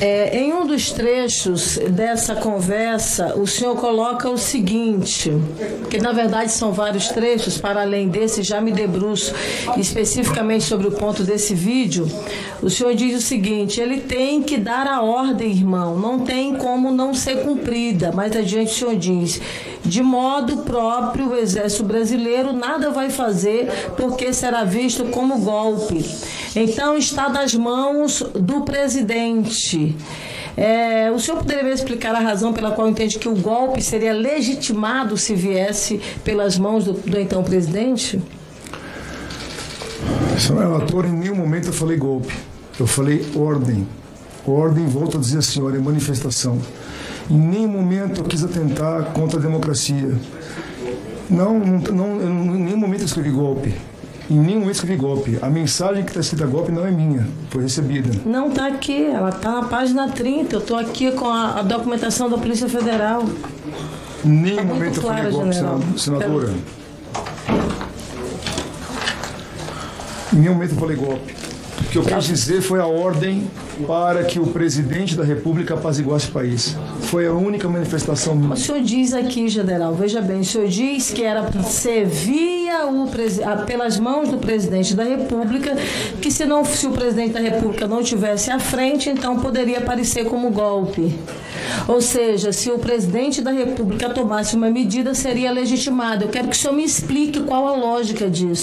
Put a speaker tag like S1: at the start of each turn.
S1: É, em dos trechos dessa conversa, o senhor coloca o seguinte, que na verdade são vários trechos, para além desse, já me debruço especificamente sobre o ponto desse vídeo. O senhor diz o seguinte: ele tem que dar a ordem, irmão, não tem como não ser cumprida. Mais adiante, o senhor diz: de modo próprio, o Exército Brasileiro nada vai fazer porque será visto como golpe. Então, está das mãos do presidente. É, o senhor poderia explicar a razão pela qual entende que o golpe seria legitimado se viesse pelas mãos do, do então presidente?
S2: Senhor relator, em nenhum momento eu falei golpe. Eu falei ordem. Ordem, volto a dizer, senhor, é manifestação. Em nenhum momento eu quis atentar contra a democracia. Não, não, não em nenhum momento eu escrevi golpe. Em nenhum momento escrevi golpe. A mensagem que está escrita golpe não é minha, foi recebida.
S1: Não está aqui, ela está na página 30. Eu estou aqui com a, a, documentação da Polícia Federal.
S2: Em nenhum tá momento eu falei golpe, general. senadora. Em nenhum momento eu falei golpe. O que eu quis dizer foi a ordem para que o presidente da República apaziguasse o país. Foi a única manifestação.
S1: O senhor diz aqui, general, veja bem, o senhor diz que era para ser via o pelas mãos do presidente da República, que se, não, se o presidente da República não tivesse à frente, então poderia aparecer como golpe. Ou seja, se o presidente da República tomasse uma medida, seria legitimado. Eu quero que o senhor me explique qual a lógica disso.